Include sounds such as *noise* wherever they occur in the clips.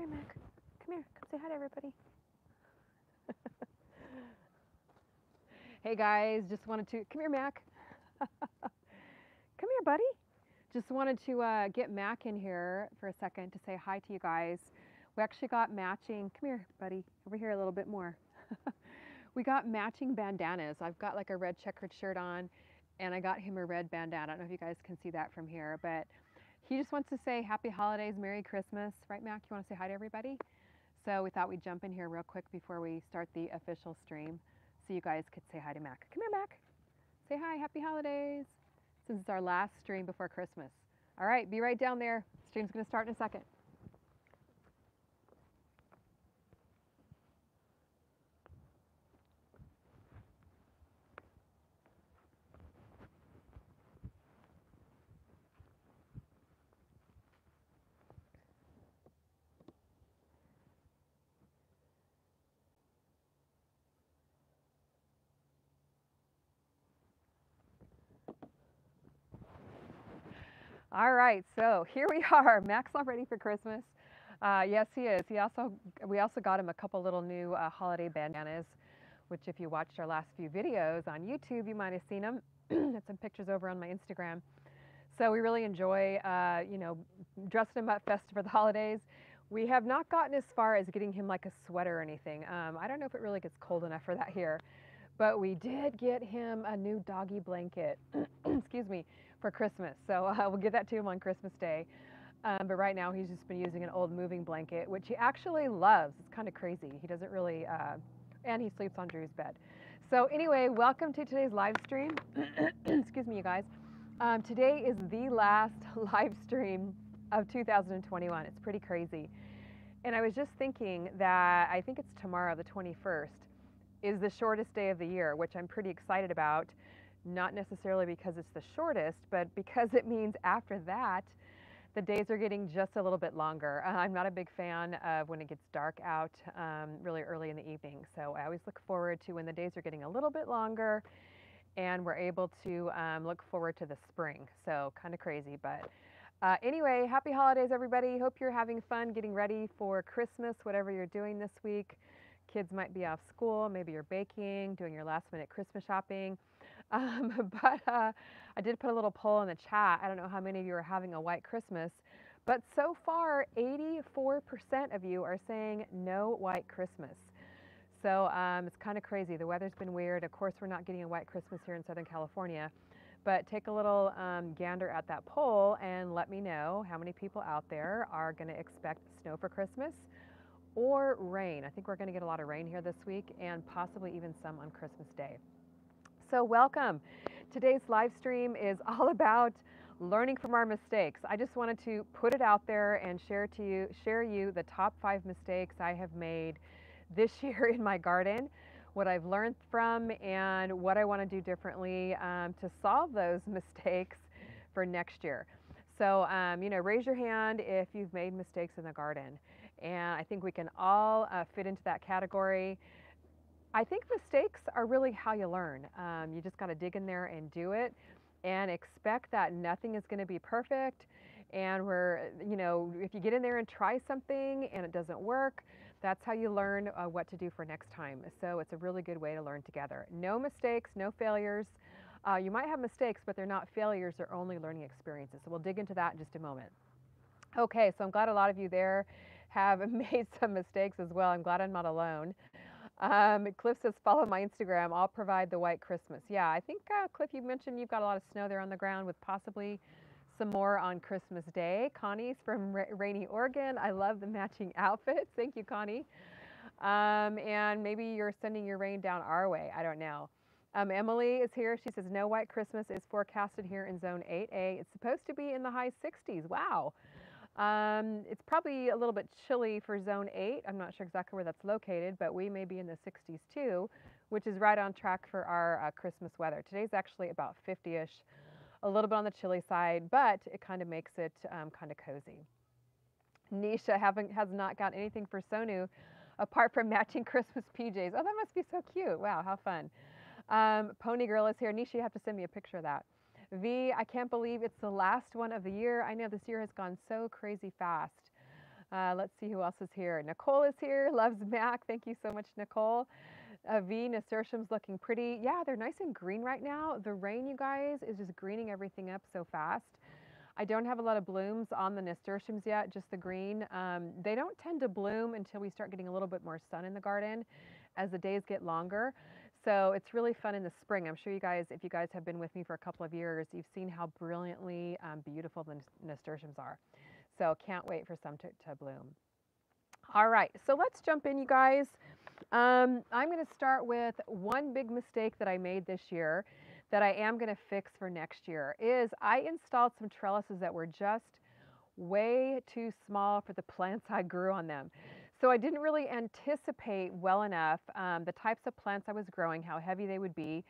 Here, Mac. Come here. Come say hi to everybody. hey guys, just wanted to come here, Mac. *laughs* come here, buddy. Just wanted to uh, get Mac in here for a second to say hi to you guys. We actually got matching. Come here, buddy. Over here a little bit more. *laughs* we got matching bandanas. I've got like a red checkered shirt on, and I got him a red bandana. I don't know if you guys can see that from here, but he just wants to say happy holidays, Merry Christmas. Right, Mac? You want to say hi to everybody? So we thought we'd jump in here real quick before we start the official stream so you guys could say hi to Mac. Come here, Mac. Say hi, happy holidays. Since it's our last stream before Christmas. All right, be right down there. Stream's going to start in a second. All right, so here we *laughs* are. Mac's all ready for Christmas. Uh, yes, he is. He also, we also got him a couple little new uh, holiday bandanas, which if you watched our last few videos on YouTube, you might have seen them. *clears throat* Some pictures over on my Instagram. So we really enjoy, uh, you know, dressing him up festive for the holidays. We have not gotten as far as getting him like a sweater or anything. Um, I don't know if it really gets cold enough for that here, but we did get him a new doggy blanket. *clears throat* Excuse me for Christmas. So *laughs* uh, we'll give that to him on Christmas Day. Um, but right now he's just been using an old moving blanket, which he actually loves. It's kind of crazy. He doesn't really, uh, and he sleeps on Drew's bed. So anyway, welcome to today's live stream. *coughs* Excuse me, you guys. Um, today is the last *laughs* live stream of 2021. It's pretty crazy. And I was just thinking that I think it's tomorrow, the 21st, is the shortest day of the year, which I'm pretty excited about not necessarily because it's the shortest, but because it means after that, the days are getting just a little bit longer. Uh, I'm not a big fan of when it gets dark out um, really early in the evening. So I always look forward to when the days are getting a little bit longer and we're able to um, look forward to the spring. So kind of crazy, but uh, anyway, happy holidays, everybody. Hope you're having fun getting ready for Christmas, whatever you're doing this week. Kids might be off school, maybe you're baking, doing your last minute Christmas shopping. Um, *laughs* but uh, I did put a little poll in the chat. I don't know how many of you are having a white Christmas, but so far 84% of you are saying no white Christmas. So um, it's kind of crazy. The weather's been weird. Of course, we're not getting a white Christmas here in Southern California, but take a little um, gander at that poll and let me know how many people out there are going to expect snow for Christmas or rain. I think we're going to get a lot of rain here this week and possibly even some on Christmas Day. So welcome. Today's live stream is *laughs* all about learning from our mistakes. I just wanted to put it out there and share to you share you the top 5 mistakes I have made this *laughs* year in my garden, what I've learned from and what I want to do differently um, to solve those *laughs* mistakes for next year. So, um, you know, raise your hand if you've made mistakes in the garden. And I think we can all uh, fit into that category. I think mistakes are really how you learn. Um, you just got to dig in there and do it and expect that nothing is going to be perfect. And we're, you know, if you get in there and try something and it doesn't work, that's how you learn uh, what to do for next time. So it's a really good way to learn together. No mistakes, no failures. Uh, you might have mistakes, but they're not failures, they're only learning experiences. So we'll dig into that in just a moment. Okay, so I'm glad a lot of you there have *laughs* made some mistakes as well. I'm glad I'm not alone. Um, Cliff says, follow my Instagram. I'll provide the white Christmas. Yeah, I think, uh, Cliff, you mentioned you've got a lot of snow there on the ground with possibly some more on Christmas Day. Connie's from Ra Rainy, Oregon. I love the matching *laughs* outfits. Thank you, Connie. Um, and maybe you're sending your rain down our way. I don't know. Um, Emily is here. She says, no white Christmas is forecasted here in zone 8A. It's supposed to be in the high 60s. Wow. Um, it's probably a little bit chilly for zone 8. I'm not sure exactly where that's located, but we may be in the 60s too, which is right on track for our uh, Christmas weather. Today's actually about 50-ish, a little bit on the chilly side, but it kind of makes it um, kind of cozy. Nisha has not got anything for Sonu apart from matching *laughs* Christmas PJs. Oh, that must be so cute. Wow, how fun. Um, Pony Girl is here. Nisha, you have to send me a picture of that. V, I can't believe it's the last one of the year. I know this year has gone so crazy fast. Uh, let's see who else is here. Nicole is here, *laughs* loves Mac. Thank you so much, Nicole. Uh, v nasturtiums looking pretty. Yeah, they're nice and green right now. The rain, you guys, is just greening everything up so fast. I don't have a lot of blooms on the nasturtiums yet, just the green. Um, they don't tend to bloom until we start getting a little bit more sun in the garden as the days get longer. So it's really fun in the spring. I'm sure you guys, if you guys have been with me for a couple of years, you've seen how brilliantly um, beautiful the nasturtiums are. So can't wait for some to, to bloom. All right, so let's jump in, you guys. Um, I'm going to start with one big mistake that I made this year that I am going to fix for next year is I installed some trellises that were just way too small for the *laughs* plants I grew on them. So I didn't really anticipate well enough um, the types of plants I was growing, how heavy they would be.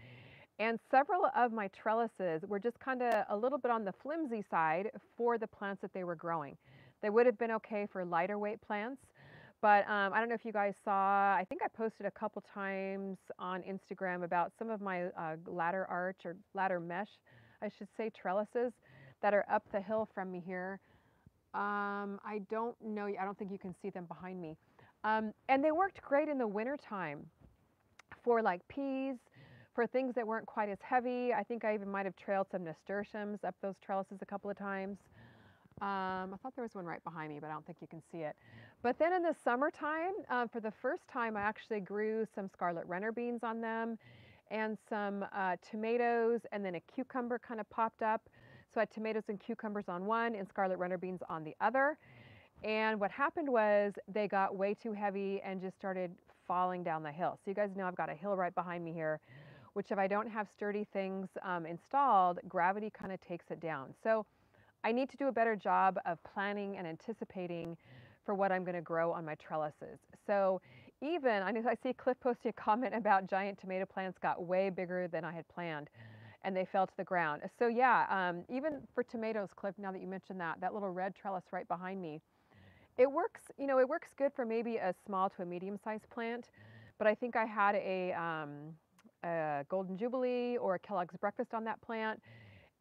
And several of my trellises were just kind of a little bit on the flimsy side for the plants that they were growing. They would have been okay for lighter weight plants, but um, I don't know if you guys saw, I think I posted a couple times on Instagram about some of my uh, ladder arch or ladder mesh, I should say, trellises that are up the hill from me here. Um, I don't know, I don't think you can see them behind me. Um, and they worked great in the wintertime for like peas, for things that weren't quite as heavy. I think I even might have trailed some nasturtiums up those trellises a couple of times. Um, I thought there was one right behind me, but I don't think you can see it. But then in the summertime, uh, for the first time, I actually grew some scarlet runner beans on them and some uh, tomatoes, and then a cucumber kind of popped up. So I had tomatoes and cucumbers on one and scarlet runner beans on the other. And what happened was they got way too heavy and just started falling down the hill. So you guys know I've got a hill right behind me here, which if I don't have sturdy things um, installed, gravity kind of takes it down. So I need to do a better job of planning and anticipating for what I'm going to grow on my trellises. So even, I I see Cliff posting a comment about giant tomato plants got way bigger than I had planned and they fell to the ground. So yeah, um, even for tomatoes, Cliff, now that you mentioned that, that little red trellis right behind me, it works, you know, it works good for maybe a small to a medium-sized plant, but I think I had a, um, a Golden Jubilee or a Kellogg's Breakfast on that plant,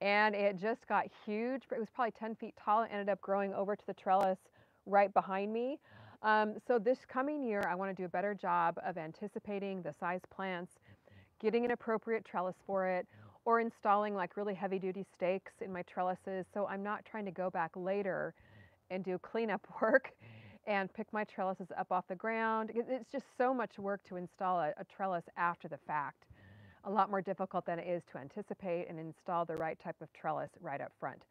and it just got huge. It was probably 10 feet tall. It ended up growing over to the trellis right behind me. Um, so this coming year, I want to do a better job of anticipating the size plants, getting an appropriate trellis for it, or installing like really heavy duty stakes in my trellises so I'm not trying to go back later and do cleanup *laughs* work and pick my trellises up off the ground. It's just so much work to install a, a trellis after the fact. A lot more difficult than it is to anticipate and install the right type of trellis right up front.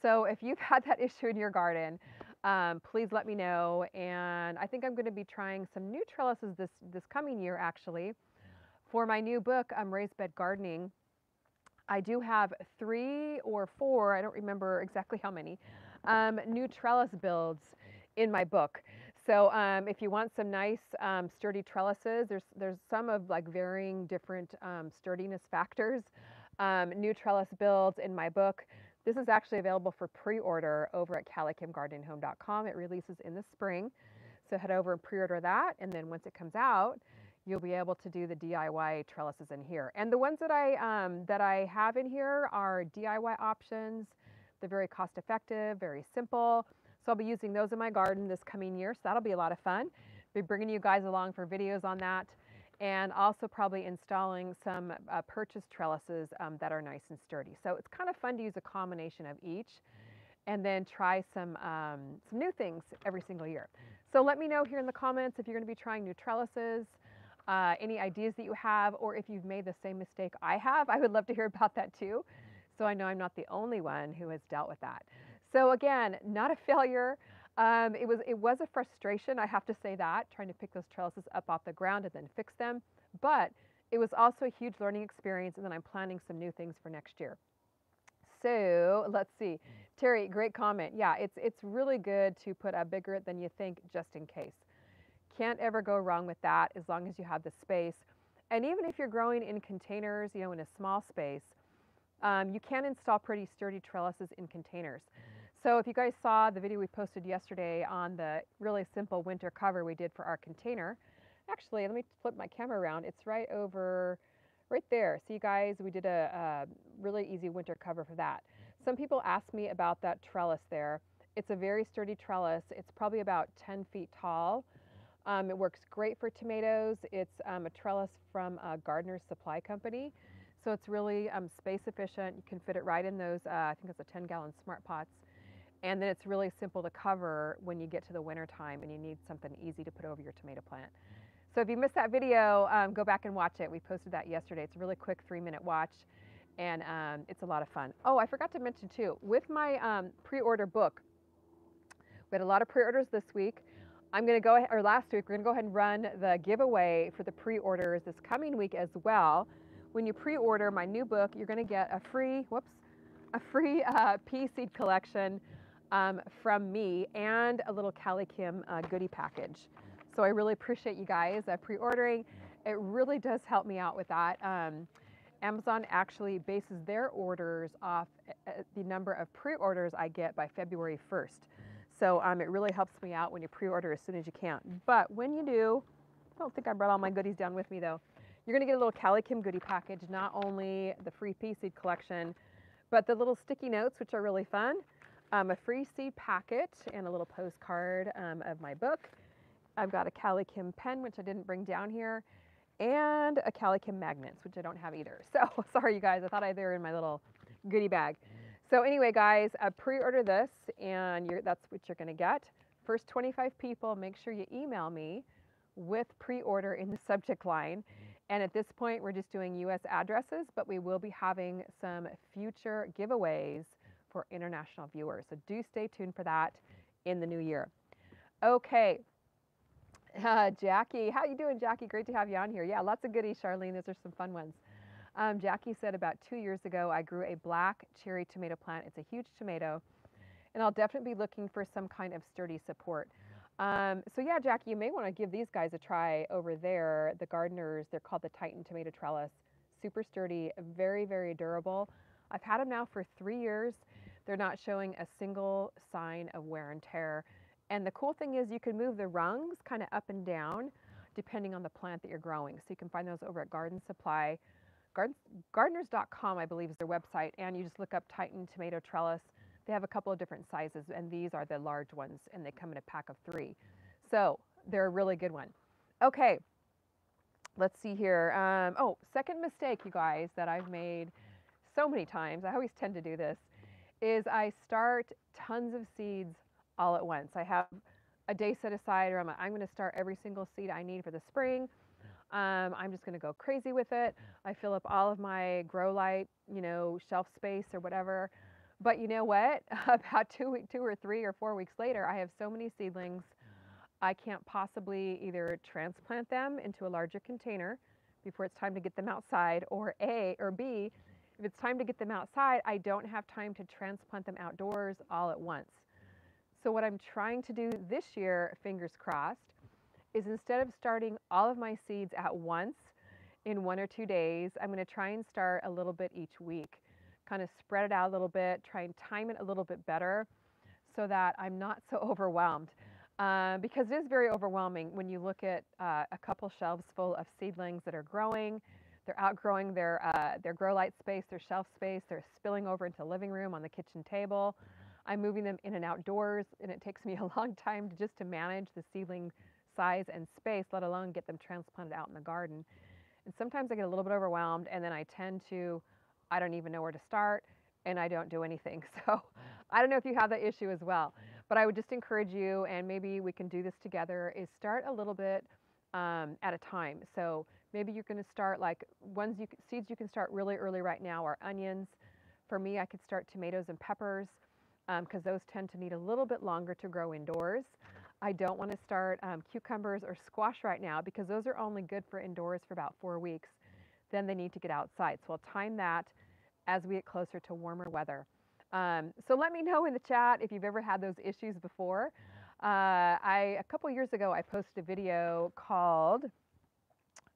So if you've *laughs* had that issue in your garden, um, please let me know. And I think I'm going to be trying some new trellises this, this coming year actually. For my new book, um, Raised Bed Gardening, I do have three or four, I don't remember exactly how many, um, new trellis builds in my book. So um, if you want some nice um, sturdy trellises, there's, there's some of like varying different um, sturdiness factors. Um, new trellis builds in my book. This is actually available for pre-order over at calikimgardenhome.com. It releases in the spring. So head over and pre-order that. And then once it comes out, you'll be able to do the DIY trellises in here. And the ones that I, um, that I have in here are DIY options. They're very cost effective, very simple. So I'll be using those in my garden this coming year. So that'll be a lot of fun. Be bringing you guys along for videos on that. And also probably installing some uh, purchase trellises um, that are nice and sturdy. So it's kind of fun to use a combination of each and then try some, um, some new things every single year. So let me know here in the comments if you're going to be trying new trellises uh, any ideas that you have, or if you've made the same mistake I have, I would love to hear about that too. So I know I'm not the only one who has dealt with that. So again, not a failure. Um, it, was, it was a frustration, I have to say that, trying to pick those trellises up off the ground and then fix them. But it was also a huge learning experience, and then I'm planning some new things for next year. So let's see. Terry, great comment. Yeah, it's, it's really good to put a bigger than you think just in case. Can't ever go wrong with that as long as you have the space. And even if you're growing in containers, you know, in a small space, um, you can install pretty sturdy trellises in containers. So if you guys saw the video we posted yesterday on the really simple winter cover we did for our container, actually, let me flip my camera around. It's right over, right there. See, guys, we did a, a really easy winter cover for that. Some people ask me about that trellis there. It's a very sturdy trellis. It's probably about 10 feet tall. Um, it works great for tomatoes. It's um, a trellis from uh, Gardener's Supply Company. So it's really um, space efficient. You can fit it right in those, uh, I think it's a 10 gallon smart pots. And then it's really simple to cover when you get to the winter time and you need something easy to put over your tomato plant. So if you missed that video, um, go back and watch it. We posted that yesterday. It's a really quick three minute watch and um, it's a lot of fun. Oh, I forgot to mention too, with my um, pre-order book, we had a lot of pre-orders this week. I'm going to go ahead, or last week, we're going to go ahead and run the giveaway for the pre-orders this coming week as well. When you pre-order my new book, you're going to get a free, whoops, a free *laughs* uh, pea seed collection um, from me and a little Cali Kim uh, goodie package. So I really appreciate you guys uh, pre-ordering. It really does help me out with that. Um, Amazon actually bases their orders off uh, uh, the number of pre-orders I get by February 1st. So um, it really helps me out when you pre-order as soon as you can. But when you do, I don't think I brought all my goodies down with me though. You're gonna get a little Cali Kim goodie package, not only the free pea seed collection, but the little sticky notes, which are really fun, um, a free seed packet, and a little postcard um, of my book. I've got a Cali Kim pen, which I didn't bring down here, and a Cali Kim magnets, which I don't have either. *laughs* So sorry, you guys. I thought I they were in my little goodie bag. So anyway, guys, uh, pre-order this, and that's what you're going to get. First 25 people, make sure you email me with pre-order in the subject line. And at this point, we're just doing U.S. addresses, but we will be having some future giveaways for international viewers. So do stay tuned for that in the new year. Okay, uh, Jackie, how you doing, Jackie? Great to have you on here. Yeah, lots of goodies, Charlene. Those are some fun ones. Um, Jackie said about two years ago, I grew a black cherry tomato plant. It's a huge tomato, and I'll definitely be looking for some kind of sturdy support. Um, so yeah, Jackie, you may want to give these guys a try over there. The gardeners, they're called the Titan Tomato Trellis. Super sturdy, very, very durable. I've had them now for three years. They're not showing a single sign of wear and tear. And the cool thing is you can move the rungs kind of up and down depending on the plant that you're growing. So you can find those over at Garden Supply. Garden, gardeners.com, I believe, is their website. And you just look up Titan Tomato Trellis. Mm-hmm. They have a couple of different sizes, and these are the large ones, and they come in a pack of three. Mm-hmm. So they're a really good one. Okay, let's see here. Um, oh, second mistake, you guys, that I've made mm-hmm. so many times. I always tend to do this is I start tons of seeds all at once. I have a day set aside, or I'm, I'm going to start every single seed I need for the spring. Um, I'm just going to go crazy with it. I fill up all of my grow light, you know, shelf space or whatever. But you know what? *laughs* About two, week, two or three or four weeks later, I have so many seedlings, I can't possibly either transplant them into a larger container before it's time to get them outside, or A, or B, if it's time to get them outside, I don't have time to transplant them outdoors all at once. So what I'm trying to do this year, fingers crossed, is instead of starting all of my seeds at once in one or two days, I'm going to try and start a little bit each week. Kind of spread it out a little bit, try and time it a little bit better so that I'm not so *laughs* overwhelmed. Uh, because it is very overwhelming when you look at uh, a couple shelves full of seedlings that are growing. They're outgrowing their, uh, their grow light space, their shelf space. They're spilling over into the living room on the kitchen table. I'm moving them in and outdoors, and it takes me *laughs* a long time to just to manage the seedling size and space, let alone get them transplanted out in the garden. And sometimes I get a little bit overwhelmed, and then I tend to, I don't even know where to start, and I don't do anything. *laughs* So I don't know if you have that issue as well, but I would just encourage you, and maybe we can do this together, is start a little bit um, at a time. So maybe you're going to start like ones you seeds you can start really early right now are onions. For me, I could start tomatoes and peppers because um, those tend to need a little bit longer to grow indoors. I don't want to start um, cucumbers or squash right now because those are only good for indoors for about four weeks. Then they need to get outside. So I'll time that as we get closer to warmer weather. Um, so let me know in the chat if you've ever had those issues before. Uh, I a couple years ago I posted a video called,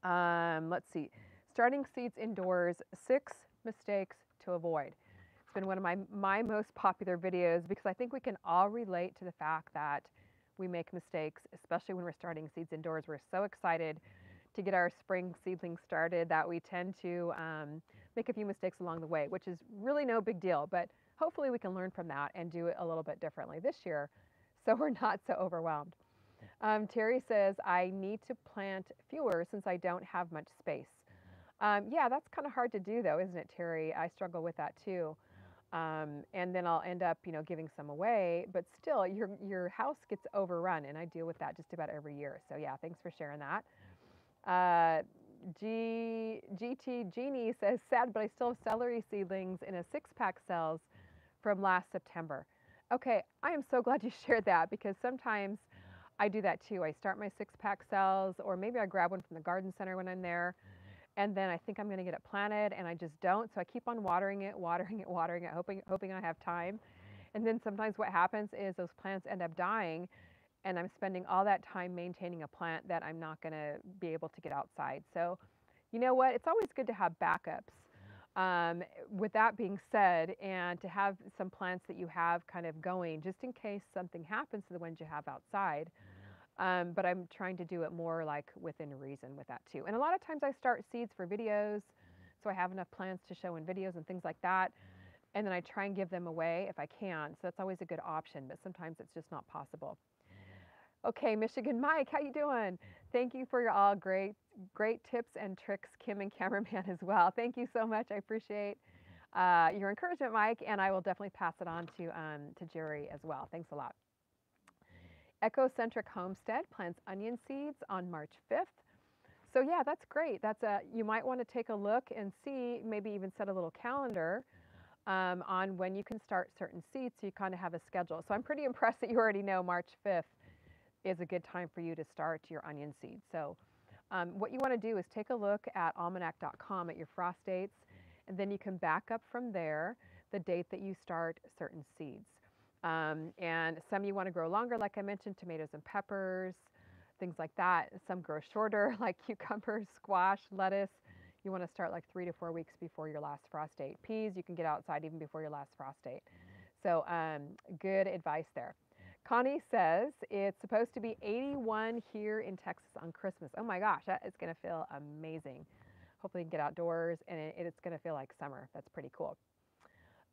um, let's see, starting seeds indoors: six mistakes to avoid. It's been one of my, my most popular videos because I think we can all relate to the fact that we make mistakes, especially when we're starting seeds indoors. We're so excited to get our spring seedlings started that we tend to um, make a few mistakes along the way, which is really no big deal. But hopefully we can learn from that and do it a little bit differently this year so *laughs* we're not so overwhelmed. Um, Terry says, I need to plant fewer since I don't have much space. Um, yeah, that's kind of hard to do though, isn't it, Terry? I struggle with that too. Um, and then I'll end up, you know, giving some away, but still your, your house gets overrun and I deal with that just about every year. So yeah, thanks for sharing that. Uh, G, GT Genie says, sad, but I still have celery seedlings in a six pack cells from last September. Okay, I am so glad you *laughs* shared that because sometimes I do that too. I start my six pack cells, or maybe I grab one from the garden center when I'm there, and then I think I'm going to get it planted, and I just don't. So I keep on watering it, watering it, watering it, hoping hoping I have time. And then sometimes what happens is those plants end up dying, and I'm spending all that time maintaining a plant that I'm not going to be able to get outside. So, you know what? It's always good to have backups. Um, with that being said, and to have some plants that you have kind of going just in case something happens to the ones you have outside. Um, but I'm trying to do it more like within reason with that too. And a lot of times I start seeds for videos, so I have enough plants to show in videos and things like that. And then I try and give them away if I can. So that's always a good option, but sometimes it's just not possible. Okay, Michigan Mike, how you doing? Thank you for your all great, great tips and tricks, Kim and cameraman *laughs* as well. Thank you so much. I appreciate uh, your encouragement, Mike, and I will definitely pass it on to um, to Jerry as well. Thanks a lot. Ecocentric Homestead plants onion seeds on March 5th. So yeah, that's great. That's a you might want to take a look and see, maybe even set a little calendar um, on when you can start certain seeds so you kind of have a schedule. So I'm pretty *laughs* impressed that you already know March 5th is a good time for you to start your onion seeds. So um, what you want to do is take a look at almanac.com at your frost dates, and then you can back up from there the date that you start certain seeds. Um, and some you want to grow longer, like I mentioned, tomatoes and peppers, things like that. Some grow shorter, *laughs* like cucumbers, squash, lettuce. You want to start like three to four weeks before your last frost date. Peas, you can get outside even before your last frost date. So um, good advice there. Connie says it's supposed to be 81 here in Texas on Christmas. Oh my gosh, that is going to feel amazing. Hopefully, you can get outdoors and it, it's going to feel like summer. That's pretty cool.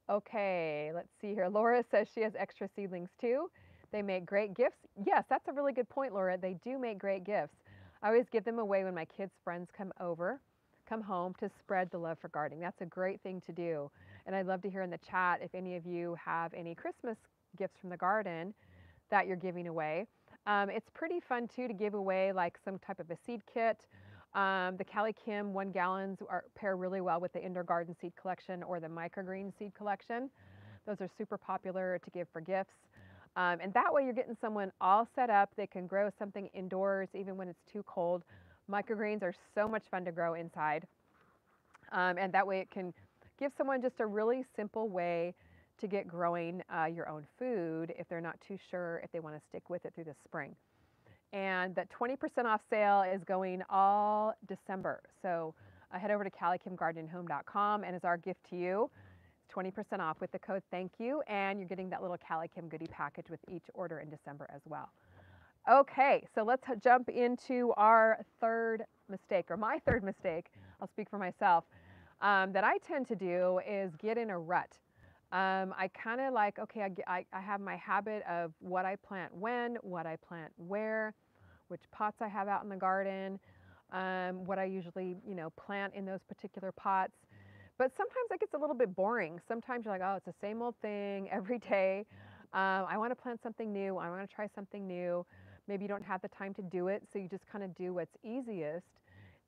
Okay, let's see here. Laura says she has extra seedlings too. They make great gifts. Yes, that's a really good point, Laura. They do make great gifts. I always give them away when my kids' friends come over, come home to spread the love for gardening. That's a great thing to do. And I'd love to hear in the chat if any of you have any Christmas gifts from the garden that you're giving away. Um, it's pretty fun too to give away like some type of a seed kit. Um, the Cali Kim one gallons are, pair really well with the indoor garden seed collection or the microgreen seed collection. Those are super popular to give for gifts. Um, and that way you're getting someone all set up. They can grow something indoors even when it's too cold. Microgreens are so much fun to grow inside. Um, and that way it can give someone just a really simple way to get growing uh, your own food if they're not too sure if they want to stick with it through the spring. And that 20% off sale is going all December. So uh, head over to calikimgardenhome.com and as our gift to you, 20% off with the code thank you and you're getting that little Calikim goodie package with each order in December as well. Okay, so let's jump into our third mistake, or my third mistake, I'll speak for myself, um, that I tend to do is get in a rut. Um, I kind of like, okay, I, I, I, have my habit of what I plant when, what I plant where, which pots I have out in the garden, um, what I usually, you know, plant in those particular pots. But sometimes it gets a little bit boring. Sometimes you're like, oh, it's the same old thing *laughs* every day. Um, I want to plant something new. I want to try something new. Maybe you don't have the time to do it, so you just kind of do what's easiest.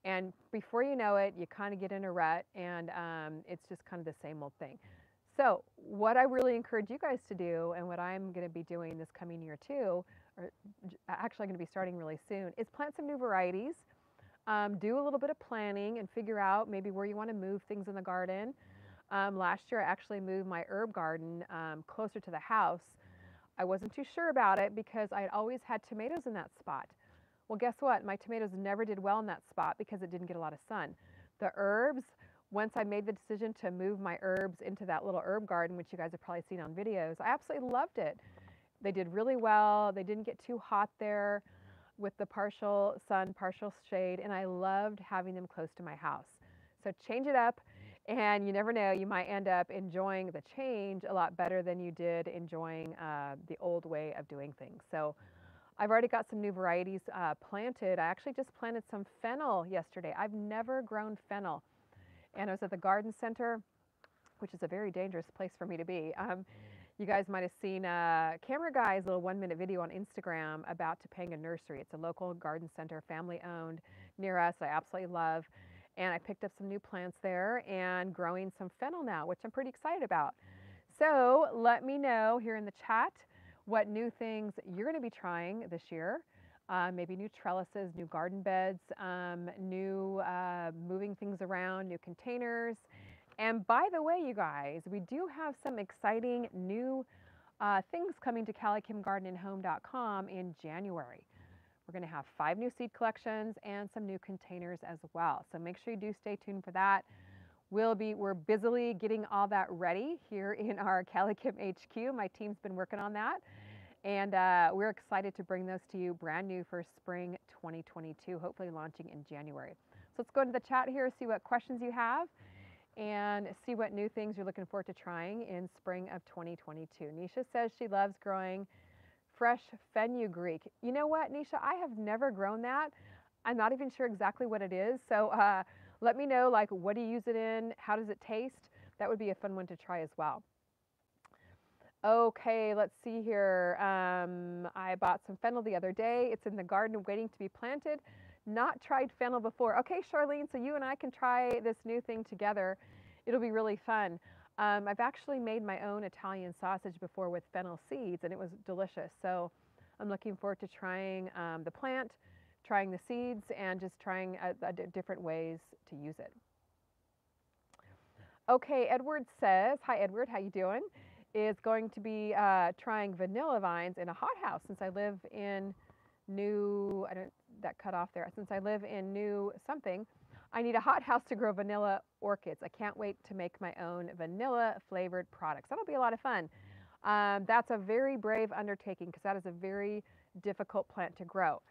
And before you know it, you kind of get in a rut, and um, it's just kind of the same old thing. So, what I really encourage you guys to do, and what I'm going to be doing this coming year too, or actually going to be starting really soon, is plant some new varieties. Um, do a little bit of planning and figure out maybe where you want to move things in the garden. Um, last year, I actually moved my herb garden um, closer to the house. I wasn't too sure about it because I had always had tomatoes in that spot. Well, guess what? My tomatoes never did well in that spot because it didn't get a lot of sun. The herbs, once I made the decision to move my herbs into that little herb garden, which you guys have probably seen on videos, I absolutely loved it. They did really well. They didn't get too hot there with the partial sun, partial shade, and I loved having them close to my house. So change it up And you never know, you might end up enjoying the change a lot better than you did enjoying uh, the old way of doing things. So I've already got some new varieties uh, planted. I actually just planted some fennel yesterday. I've never grown fennel. And I was at the garden center, which is a very dangerous place for me to be. Um, you guys might have seen uh, Camera Guy's little one minute video on Instagram about Topanga Nursery. It's a local garden center, family owned near us. I absolutely love. And I picked up some new plants there and growing some fennel now, which I'm pretty excited about. So let me know here in the chat what new things you're going to be trying this year. Uh, maybe new trellises, new garden beds, um, new uh, moving things around, new containers. And by the way, you guys, we do have some exciting new uh, things coming to CaliKimGardenandHome.com in January. We're going to have five new seed collections and some new containers as well. So make sure you do stay tuned for that. We'll be, we're busily getting all that ready here in our Cali Kim HQ. My team's been working on that. And uh, we're excited to bring those to you brand new for spring 2022, hopefully launching in January. So let's go into the chat here, see what questions you have, and see what new things you're looking forward to trying in spring of 2022. Nisha says she loves growing fresh fenugreek. You know what, Nisha? I have never grown that. I'm not even sure exactly what it is. So uh, let me know, like, what do you use it in? How does it taste? That would be a fun one to try as well. Okay, let's see here. Um, I bought some fennel the other day. It's in the garden waiting to be planted. Not tried fennel before. Okay, Charlene, so you and I can try this new thing together. It'll be really fun. Um, I've actually made my own Italian sausage before with fennel seeds, and it was delicious. So I'm looking forward to trying um, the plant, trying the seeds, and just trying different ways to use it. Okay, Edward says, hi Edward, how you doing? Is going to be uh, trying vanilla vines in a hothouse since I live in new, I don't, that cut off there, since I live in new something, I need a hothouse to grow vanilla orchids. I can't wait to make my own vanilla flavored products. That'll be a lot of fun. Um, that's a very brave undertaking because that is a very difficult plant to grow.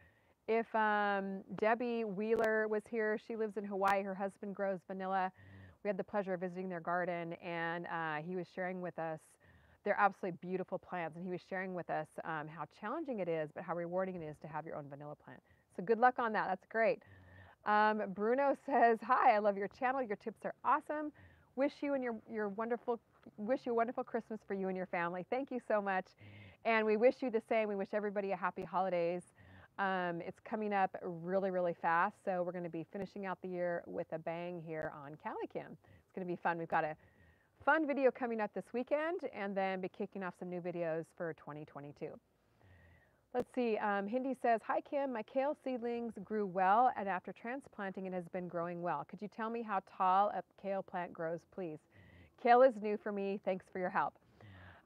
If um, Debbie Wheeler was here, she lives in Hawaii. Her husband grows vanilla. We had the pleasure of visiting their garden, and uh, he was sharing with us. They're absolutely beautiful plants, and he was sharing with us um, how challenging it is, but how rewarding it is to have your own vanilla plant. So good luck on that. That's great. Um, Bruno *laughs* says, "Hi, I love your channel. Your tips are awesome. Wish you and your your wonderful wish you a wonderful Christmas for you and your family. Thank you so much, and we wish you the same. We wish everybody a happy holidays." Um, it's coming up really, really fast, so we're going to be finishing out the year with a bang here on CaliKim. It's going to be fun. We've got a fun video coming up this weekend, and then be kicking off some new videos for 2022. Let's see, um, Hindi says, Hi Kim, my kale seedlings grew well, and after transplanting, it has been growing well. Could you tell me how tall a kale plant grows, please? Kale is new for me. Thanks for your help.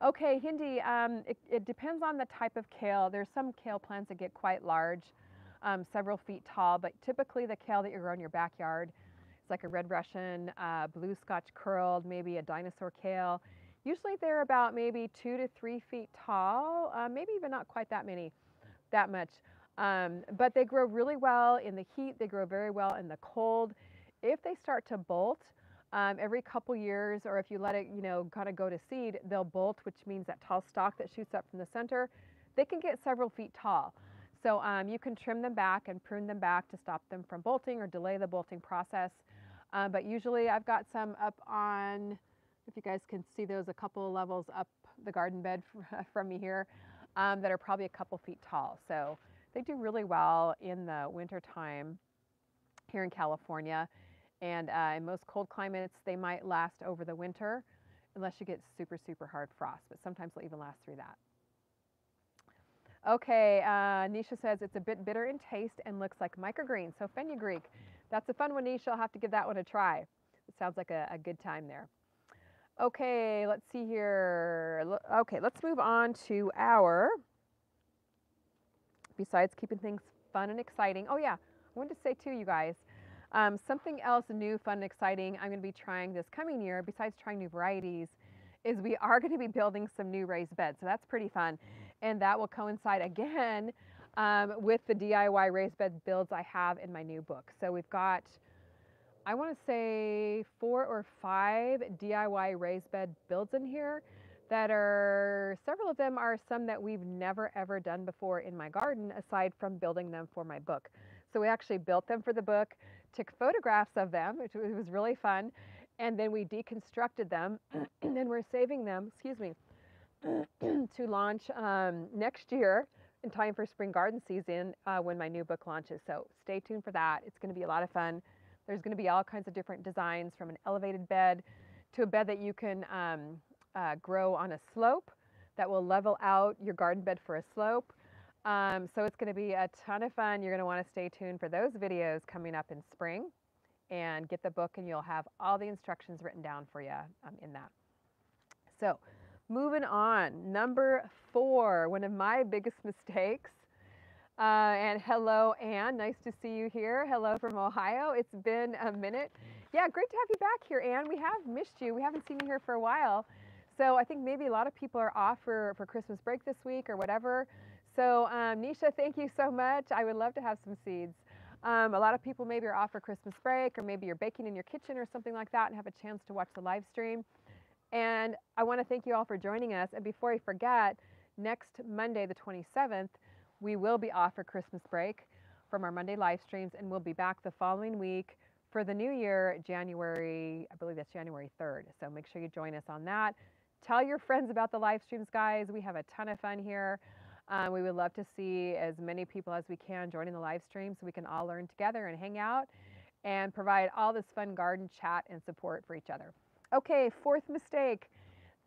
Okay, Hindi, um, it, it, depends on the type of kale. There's some kale plants that get quite large, um, several feet tall, but typically the kale that you grow in your backyard, it's like a red Russian, uh, blue Scotch curled, maybe a dinosaur kale. Usually they're about maybe two to three feet tall, uh, maybe even not quite that many, that much. Um, but they grow really well in the heat. They grow very well in the cold. If they start to bolt, um, every couple years, or if you let it, you know, kind of go to seed, they'll bolt, which means that tall stalk that shoots up from the center, they can get several feet tall. So um, you can trim them back and prune them back to stop them from bolting or delay the bolting process. Um, but usually I've got some up on, if you guys can see those, a couple of levels up the garden bed *laughs* from me here um, that are probably a couple feet tall. So they do really well in the winter time here in California. And uh, in most cold climates, they might last over the winter unless you get super, super hard frost, but sometimes they'll even last through that. Okay, uh, Nisha says it's a bit bitter in taste and looks like microgreen, so fenugreek. That's a fun one, Nisha. I'll have to give that one a try. It sounds like a, a good time there. Okay, let's see here. Okay, let's move on to our, besides keeping things fun and exciting. Oh yeah, I wanted to say too, you guys, um, something else new, fun, and exciting I'm going to be trying this coming year, besides trying new varieties, is we are going to be building some new raised beds. So that's pretty fun. And that will coincide again um, with the DIY raised bed builds I have in my new book. So we've got I want to say four or five DIY raised bed builds in here that are, several of them are some that we've never ever done before in my garden aside from building them for my book. So we actually built them for the book, took photographs of them, which was really fun, and then we deconstructed them *clears throat* and then we're saving them, excuse me, *clears throat* to launch um, next year in time for spring garden season uh, when my new book launches. So stay tuned for that. It's going to be a lot of fun. There's going to be all kinds of different designs from an elevated bed to a bed that you can um, uh, grow on a slope that will level out your garden bed for a slope. Um, so it's going to be a ton of fun. You're going to want to stay tuned for those videos coming up in spring and get the book and you'll have all the instructions written down for you um, in that. So moving on, number four, one of my biggest mistakes. Uh, and hello, Anne. Nice to see you here. Hello from Ohio. It's been a minute. Yeah, great to have you back here, Anne. We have missed you. We haven't seen you here for a while. So I think maybe a lot of people are off for, for Christmas break this week or whatever. So um, Nisha, thank you so much. I would love to have some seeds. Um, a lot of people maybe are off for Christmas break or maybe you're baking in your kitchen or something like that and have a chance to watch the live stream. And I want to thank you all for joining us. And before I forget, next Monday, the 27th, we will be off for Christmas break from our Monday live streams and we'll be back the following week for the new year, January, I believe that's January 3rd. So make sure you join us on that. Tell your friends about the live streams, guys. We have a ton of fun here. Um, we would love to see as many people as we can joining the live stream so we can all learn together and hang out and provide all this fun garden chat and support for each other. Okay, fourth mistake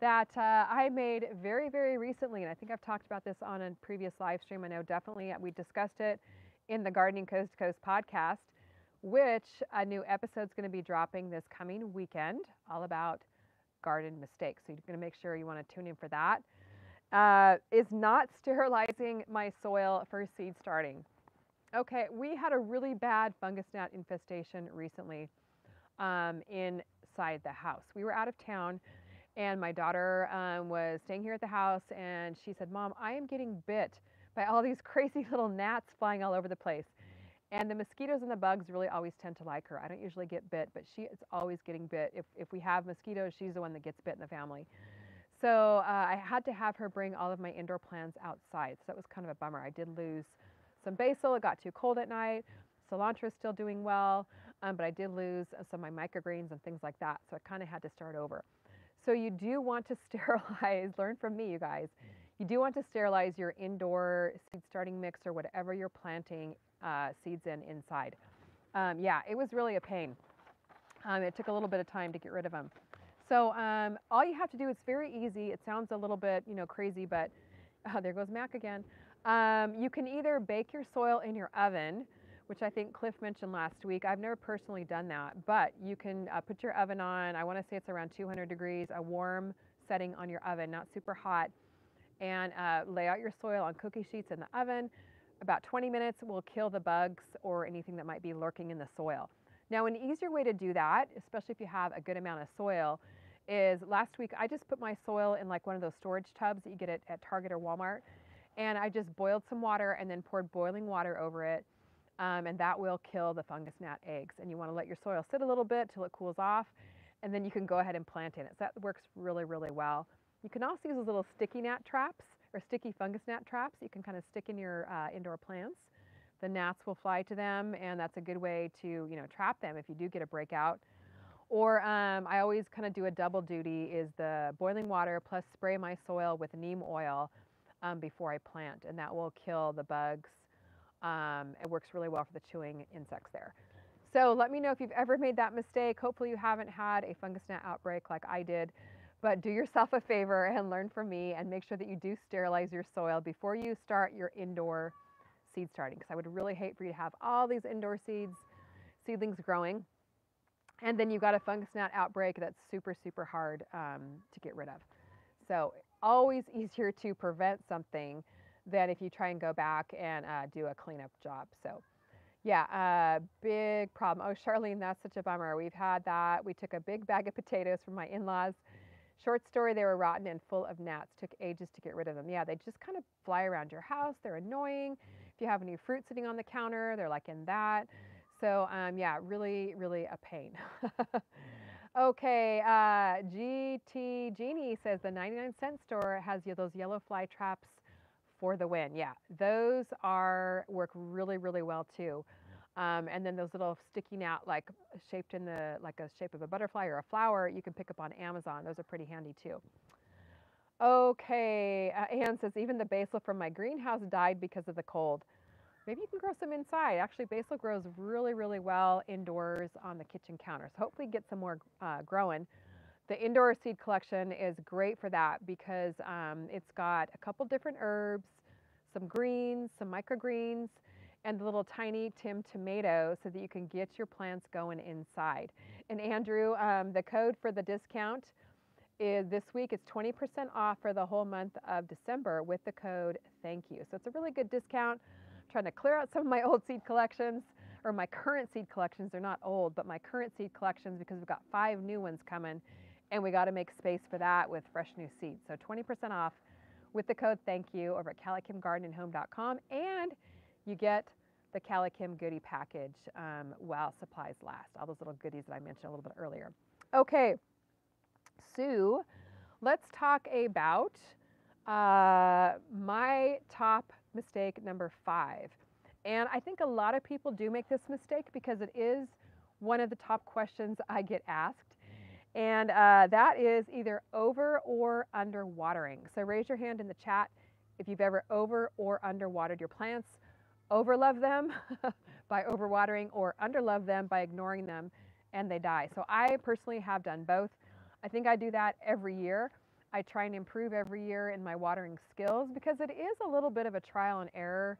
that uh, I made very, very recently, and I think I've talked about this on a previous live stream. I know definitely we discussed it in the Gardening Coast to Coast podcast, which a new episode is going to be dropping this coming weekend, all about garden mistakes. So you're going to make sure you want to tune in for that. Uh, is not *laughs* sterilizing my soil for seed starting. Okay, we had a really bad fungus gnat infestation recently um, inside the house. We were out of town and my daughter um, was staying here at the house and she said, Mom, I am getting bit by all these *laughs* crazy little gnats flying all over the place. And the mosquitoes and the bugs really always tend to like her. I don't usually get bit, but she is always getting bit. If, if we have mosquitoes, she's the one that gets bit in the family. So uh, I had to have her bring all of my indoor plants outside. So that was kind of a bummer. I did lose some basil. It got too cold at night. Cilantro is still doing well, um, but I did lose uh, some of my microgreens and things like that. So I kind of had to start over. So you do want to *laughs* sterilize, learn from me, you guys. You do want to sterilize your indoor seed starting mix or whatever you're planting uh, seeds in inside. Um, yeah, it was really a pain. Um, it took a little bit of time to get rid of them. So um, all you have to do, it's very easy. It sounds a little bit, you know, crazy, but oh, *laughs* there goes Mac again. Um, you can either bake your soil in your oven, which I think Cliff mentioned last week. I've never personally done that, but you can uh, put your oven on, I want to say it's around 200 degrees, a warm setting on your oven, not super hot, and uh, lay out your soil on cookie sheets in the oven. About 20 minutes will kill the bugs or anything that might be lurking in the soil. Now, an easier way to do that, especially if you have a good amount of soil, is last week I just put my soil in like one of those storage tubs that you get at, at Target or Walmart. And I just boiled some water and then poured boiling water over it. Um, and that will kill the fungus gnat eggs. And you want to let your soil sit a little bit till it cools off. And then you can go ahead and plant in it. So that works really, really well. You can also use those little sticky gnat traps or sticky fungus gnat traps you can kind of stick in your uh, indoor plants. The gnats will fly to them, and that's a good way to you know trap them if you do get a breakout. Or um, I always kind of do a double duty is the boiling water plus spray my soil with neem oil um, before I plant, and that will kill the bugs. Um, it works really well for the chewing insects there. So let me know if you've ever made that mistake. Hopefully you haven't had a fungus gnat outbreak like I did. But do yourself a favor and learn from me and make sure that you do sterilize your soil before you start your indoor seed starting. Because I would really hate for you to have all these indoor seeds, seedlings growing. And then you've got a fungus gnat outbreak that's super, super hard um, to get rid of. So always easier to prevent something than if you try and go back and uh, do a cleanup job. So yeah, uh, big problem. Oh, Charlene, that's such a bummer. We've had that. We took a big bag of potatoes from my in-laws Short story, they were rotten and full of gnats. Took ages to get rid of them. Yeah, they just kind of fly around your house. They're annoying. If you have any fruit sitting on the counter, they're like in that. So um, yeah, really, really a pain. *laughs* okay, uh, GT Genie says the 99 cent store has those yellow fly traps for the win. Yeah, those are work really, really well too. Um, and then those little sticking out like shaped in the like a shape of a butterfly or a flower, you can pick up on Amazon. Those are pretty handy too. Okay, uh, Anne says even the basil from my greenhouse died because of the cold. Maybe you can grow some inside. Actually, basil grows really, really well indoors on the kitchen counter. So hopefully get some more uh, growing. The indoor seed collection is great for that because um, it's got a couple different herbs, some greens, some microgreens, and the little tiny Tim tomato so that you can get your plants going inside. And Andrew, um, the code for the discount is this week it's 20% off for the whole month of December with the code thank you. So it's a really good discount. I'm trying to clear out some of my *laughs* old seed collections or my current seed collections. They're not old, but my current seed collections because we've got five new ones coming and we got to make space for that with fresh new seeds. So 20% off with the code thank you over at CaliKimGardenandHome.com and you get the CaliKim goodie package um, while supplies last. All those little goodies that I mentioned a little bit earlier. Okay, Sue, let's talk about uh, my top mistake number five. And I think a lot of people do make this mistake because it is one of the top questions I get asked. And uh, that is either over or under watering. So raise your hand in the chat if you've ever over or under watered your plants. Overlove them *laughs* by overwatering or underlove them by ignoring them and they die. So I personally have done both. I think I do that every year. I try and improve every year in my watering skills because it is a little bit of a trial and error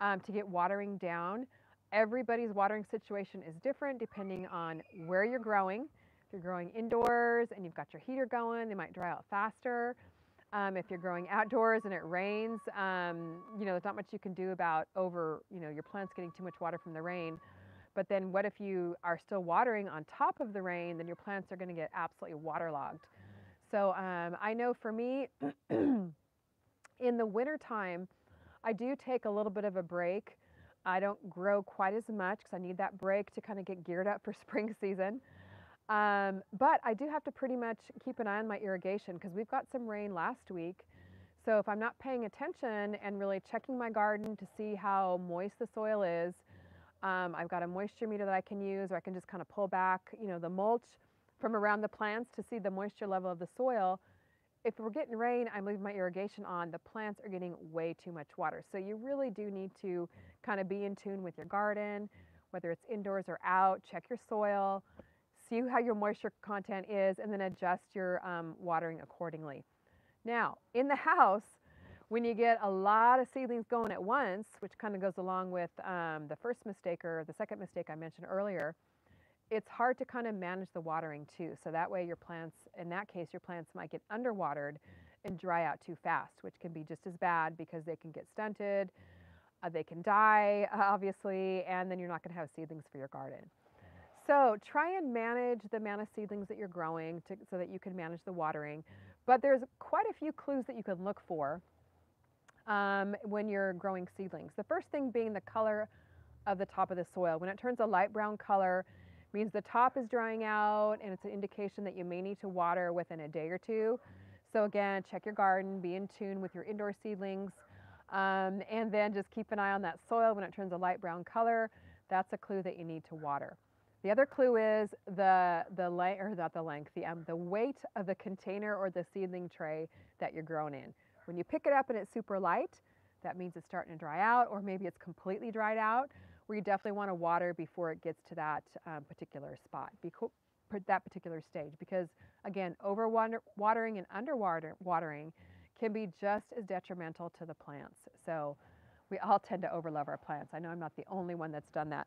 um, to get watering down. Everybody's watering situation is different depending on where you're growing you're growing indoors and you've got your heater going, they might dry out faster. Um, if you're growing outdoors and it rains, um, you know, there's not much you can do about over, you know, your plants getting too much water from the rain. But then what if you are still watering on top of the rain, then your plants are going to get absolutely waterlogged. So um, I know for me, *clears throat* in the wintertime, I do take a little bit of a break. I don't grow quite as much because I need that break to kind of get geared up for *laughs* spring season. Um, but I do have to pretty much keep an eye on my irrigation because we've got some rain last week. So if I'm not paying attention and really checking my garden to see how moist the soil is, um, I've got a moisture meter that I can use or I can just kind of pull back, you know, the mulch from around the plants to see the moisture level of the soil. If we're getting rain, I'm leaving my irrigation on, the plants are getting way too much water. So you really do need to kind of be in tune with your garden, whether it's indoors or out, check your soil, see how your moisture content is, and then adjust your um, watering accordingly. Now, in the house, when you get a lot of seedlings going at once, which kind of goes along with um, the first mistake or the second mistake I mentioned earlier, it's hard to kind of manage the watering too. So that way your plants, in that case, your plants might get underwatered and dry out too fast, which can be just as bad because they can get stunted, uh, they can die, *laughs* obviously, and then you're not going to have seedlings for your garden. So try and manage the amount of seedlings that you're growing to, so that you can manage the watering. But there's quite a few clues that you can look for um, when you're growing seedlings. The first thing being the color of the top of the soil. When it turns a light brown color, means the top is drying out and it's an indication that you may need to water within a day or two. So again, check your garden, be in tune with your indoor seedlings, um, and then just keep an eye on that soil when it turns a light brown color. That's a clue that you need to water. The other clue is the, the length, or not the length, the, um, the weight of the container or the seedling tray that you're growing in. When you pick it up and it's super light, that means it's starting to dry out, or maybe it's completely dried out, where you definitely want to water before it gets to that um, particular spot, that particular stage. Because again, over watering and under watering can be just as detrimental to the plants. So we all tend to overlove our plants. I know I'm not the only one that's done that.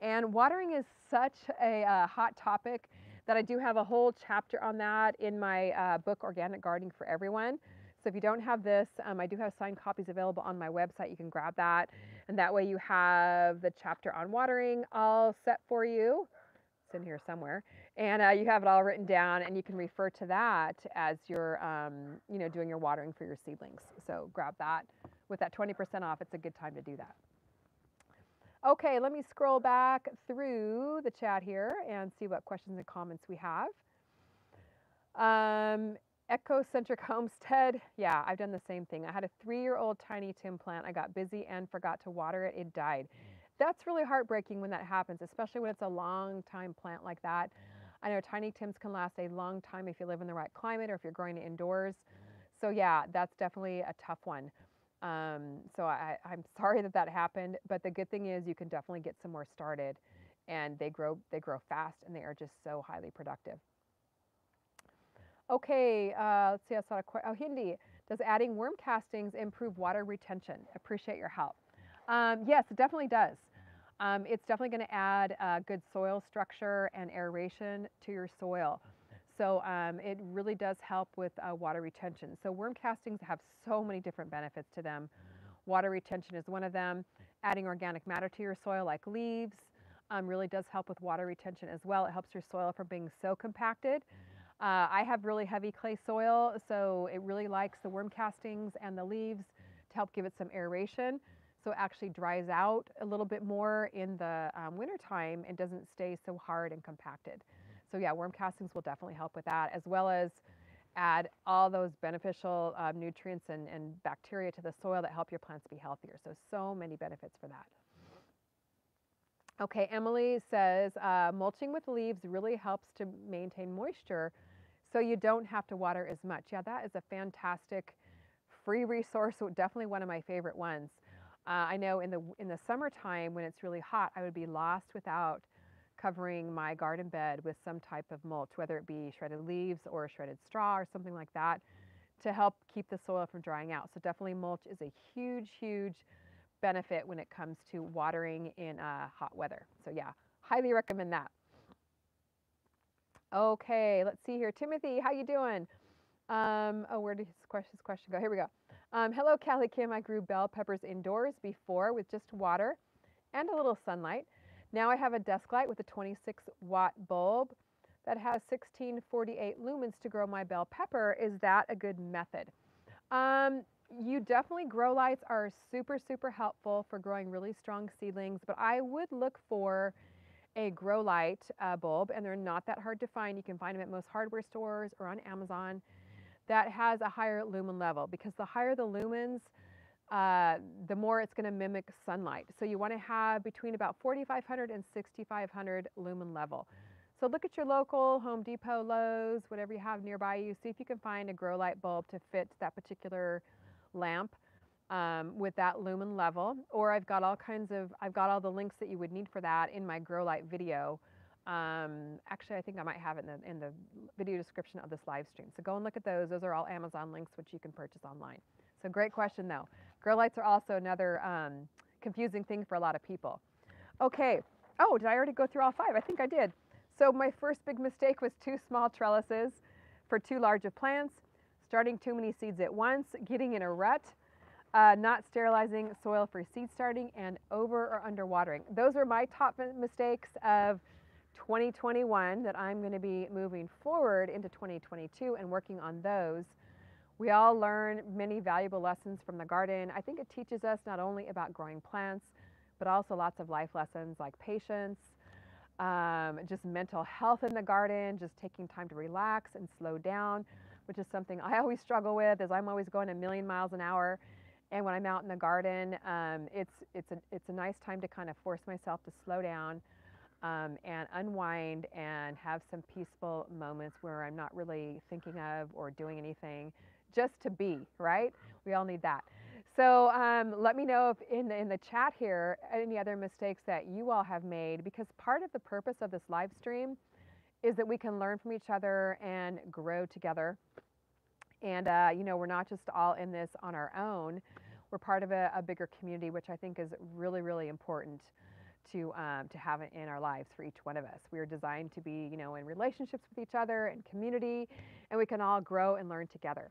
And watering is such a uh, hot topic that I do have a whole chapter on that in my uh, book, Organic Gardening for Everyone. So if you don't have this, um, I do have signed copies available on my website. You can grab that. And that way you have the chapter on watering all set for you. It's in here somewhere. And uh, you have it all written down and you can refer to that as you're um, you know, doing your watering for your seedlings. So grab that. With that 20% off, it's a good time to do that. Okay, let me scroll back through the chat here and see what questions and comments we have. Um, Ecocentric *laughs* Homestead. Yeah, I've done the same thing. I had a three year old tiny Tim plant. I got busy and forgot to water it. It died. Mm. That's really heartbreaking when that happens, especially when it's a long time plant like that. Mm. I know tiny Tims can last a long time if you live in the right climate or if you're growing it indoors. Mm. So, yeah, that's definitely a tough one. Um, so, I, I'm sorry that that happened, but the good thing is you can definitely get some more started and they grow they grow fast and they are just so highly productive. Okay, uh, let's see. I saw a question. Oh, Hindi, does adding worm castings improve water retention? Appreciate your help. Um, yes, it definitely does. Um, it's definitely going to add uh, good soil structure and aeration to your soil. So um, it really does help with uh, water retention. So worm castings have so many different benefits to them. Water retention is one of them. Adding organic matter to your soil like leaves um, really does help with water retention as well. It helps your soil from being so compacted. Uh, I have really heavy clay soil, so it really likes the worm castings and the leaves to help give it some aeration so it actually dries out a little bit more in the um, wintertime and doesn't stay so hard and compacted. So yeah, worm castings will definitely help with that, as well as add all those beneficial uh, nutrients and, and bacteria to the soil that help your plants be healthier. So, so many benefits for that. Okay, Emily says uh, mulching with leaves really helps to maintain moisture so you don't have to water as much. Yeah, that is a fantastic free resource, so *laughs* definitely one of my favorite ones. Uh, I know in the in the summertime when it's really hot, I would be lost without covering my garden bed with some type of mulch, whether it be shredded leaves or shredded straw or something like that, to help keep the soil from drying out. So definitely mulch is a huge, huge benefit when it comes to watering in uh, hot weather. So yeah, highly recommend that. Okay, let's see here. Timothy, how you doing? Um, oh, where did his question, his question go? Here we go. Um, hello, CaliKim. I grew bell peppers indoors before with just water and a little sunlight. Now I have a desk light with a 26 watt bulb that has 1648 lumens to grow my bell pepper. Is that a good method? Um, you definitely, grow lights are super, super helpful for growing really strong seedlings, but I would look for a grow light uh, bulb, and they're not that hard to find. You can find them at most hardware stores or on Amazon that has a higher lumen level because the higher the lumens, uh, the more it's going to mimic sunlight. So you want to have between about 4,500 and 6,500 lumen level. So look at your local Home Depot, Lowe's, whatever you have nearby you. See if you can find a grow light bulb to fit that particular lamp um, with that lumen level. Or I've got all kinds of, I've got all the links that you would need for that in my grow light video. Um, actually, I think I might have it in the, in the video description of this live stream. So go and look at those. Those are all Amazon links which you can purchase online. So great question though. Grow lights are also another um, confusing thing for a lot of people. Okay. Oh, did I already go through all five? I think I did. So my first big mistake was two small trellises for too large of plants, starting too many seeds at once, getting in a rut, uh, not sterilizing soil for seed starting, and over or under watering. Those are my top mistakes of 2021 that I'm going to be moving forward into 2022 and working on those. We all learn many valuable lessons from the garden. I think it teaches us not only about growing plants, but also lots of life lessons like patience, um, just mental health in the garden, just taking time to relax and slow down, which is something I *laughs* always struggle with as I'm always going a million miles an hour. And when I'm out in the garden, um, it's, it's, a, it's a nice time to kind of force myself to slow down, um, and unwind and have some peaceful moments where I'm not really thinking of or doing anything, just to be, right? We all need that. So um, let me know if in the, in the chat here any other mistakes that you all have made because part of the purpose of this live stream is that we can learn from each other and grow together. And uh, you know, we're not just all in this on our own. We're part of a, a bigger community, which I think is really, really important to um, to have in our lives for each one of us. We are designed to be, you know, in relationships with each other and community, and we can all grow and learn together.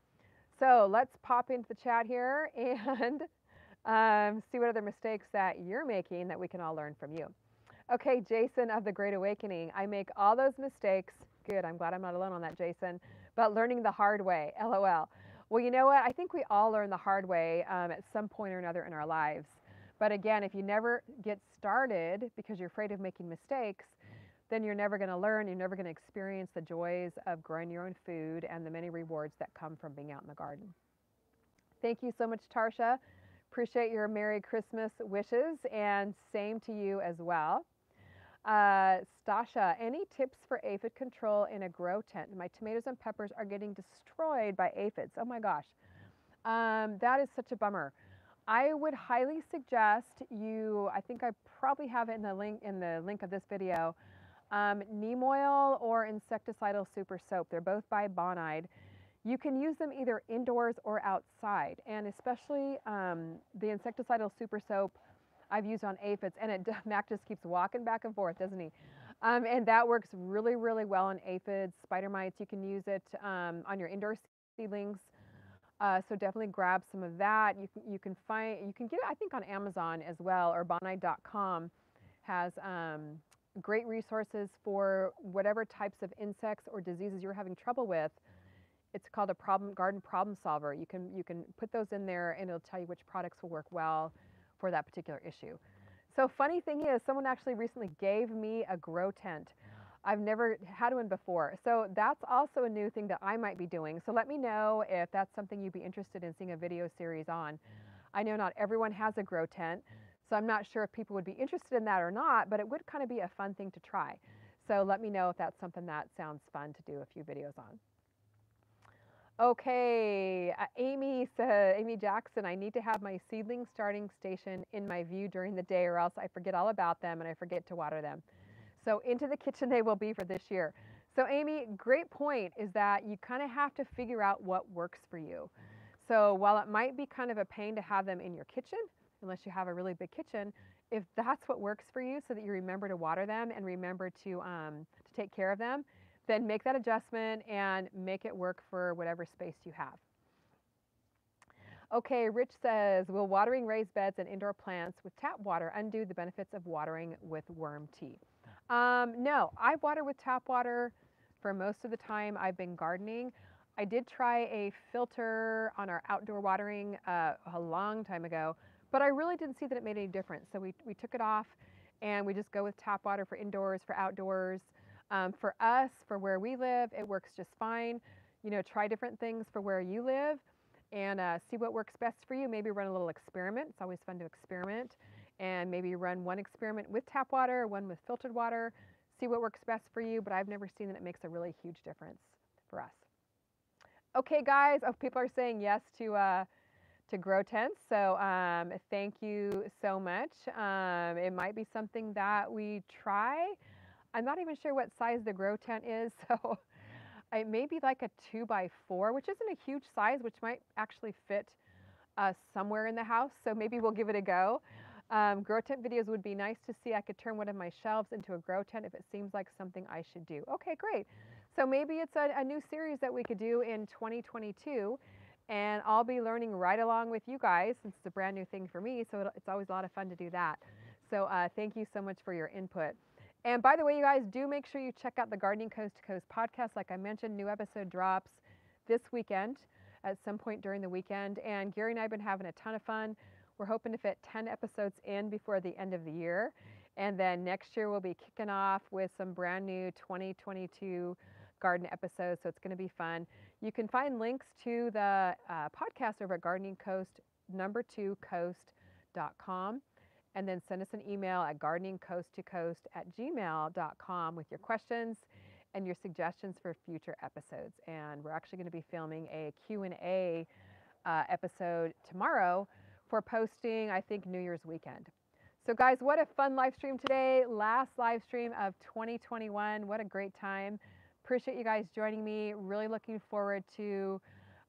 So let's pop into the chat here *laughs* and um, see what other mistakes that you're making that we can all learn from you. Okay, Jason of the Great Awakening, I make all those mistakes. Good, I'm glad I'm not alone on that, Jason. But learning the hard way, *laughs* LOL. Well, you know what? I think we all learn the hard way um, at some point or another in our lives. But again, if you never get started because you're afraid of making mistakes, then you're never going to learn. You're never going to experience the joys of growing your own food and the many rewards that come from being out in the garden. Thank you so much, Tarsha. Appreciate your Merry Christmas wishes, and same to you as well. Uh, Stasha, any tips for aphid control in a grow tent? My tomatoes and peppers are getting destroyed by aphids. Oh my gosh. Um, that is such a bummer. I would highly suggest you, I think I probably have it in the link in the link of this video, um, neem oil or insecticidal super soap. They're both by Bonide. You can use them either indoors or outside, and especially um, the insecticidal super soap I've used on aphids, and it, *laughs* Mac just keeps walking back and forth, doesn't he? Um, and that works really, really well on aphids, spider mites. You can use it um, on your indoor seedlings. Uh, so definitely grab some of that. You can, you can find you can get it I think on Amazon as well or Bonide.com has um, great resources for whatever types of insects or diseases you're having trouble with. Mm-hmm. It's called a problem garden problem solver. You can you can put those in there and it'll tell you which products will work well for that particular issue. Mm-hmm. So funny thing is, someone actually recently gave me a grow tent. Mm-hmm. I've never had one before. So that's also a new thing that I might be doing. So let me know if that's something you'd be interested in seeing a video series on. I know not everyone has a grow tent, so I'm not sure if people would be interested in that or not, but it would kind of be a fun thing to try. Mm-hmm. So let me know if that's something that sounds fun to do a few videos on. Okay, uh, Amy said, Amy Jackson, I need to have my seedling starting station in my view during the day or else I forget all about them and I forget to water them. Mm-hmm. So into the kitchen they will be for this year. So Amy, great point is that you kind of have to figure out what works for you. Mm-hmm. So while it might be kind of a pain to have them in your kitchen, unless you have a really big kitchen, if that's what works for you so that you remember to water them and remember to, um, to take care of them, then make that adjustment and make it work for whatever space you have. Okay, Rich says, will watering raised beds and indoor plants with tap water undo the benefits of watering with worm tea? *laughs* Um, no, I water with tap water for most of the time I've been gardening. I did try a filter on our outdoor watering uh, a long time ago, but I really didn't see that it made any difference. So we, we took it off and we just go with tap water for indoors, for outdoors. Um, for us, for where we live, it works just fine. You know, try different things for where you live and uh, see what works best for you. Maybe run a little experiment. It's always fun to experiment. And maybe run one experiment with tap water, one with filtered water. See what works best for you, but I've never seen that it makes a really huge difference for us. Okay, guys. Oh, people are saying yes to uh, to grow tents. So um, thank you so much. Um, it might be something that we try. I'm not even sure what size the grow tent is, *laughs* so it may be like a two by four, which isn't a huge size, which might actually fit uh, somewhere in the house. So maybe we'll give it a go. Um, grow tent videos would be nice to see. I could turn one of my shelves into a grow tent if it seems like something I should do. Okay, great. So maybe it's a, a new series that we could do in 2022 and I'll be learning right along with you guys since it's a brand new thing for me. So it's always a lot of fun to do that. So uh, thank you so much for your input. And by the way, you guys do make sure you check out the Gardening Coast to Coast podcast. Like I mentioned, new episode drops this weekend at some point during the weekend. And Gary and I have been having a ton of fun. We're hoping to fit 10 episodes in before the end of the year. And then next year we'll be kicking off with some brand new 2022 garden episodes. So it's going to be fun. You can find links to the uh, podcast over at Gardening Coast number two coast.com and then send us an email at gardeningcoasttocoast at gmail.com with your questions and your suggestions for future episodes. And we're actually going to be filming a Q&A uh, episode tomorrow for posting, I think, New Year's weekend. So guys, what a fun live stream today. Last live stream of 2021. What a great time. Appreciate you guys joining me. Really looking forward to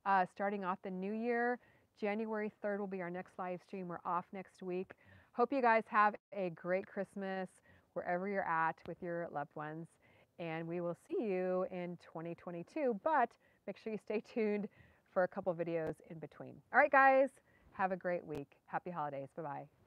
uh, starting off the new year. January 3rd will be our next live stream. We're off next week. Hope you guys have a great Christmas wherever you're at with your loved ones. And we will see you in 2022. But make sure you stay tuned for a couple videos in between. All right, guys, have a great week. Happy holidays. Bye bye.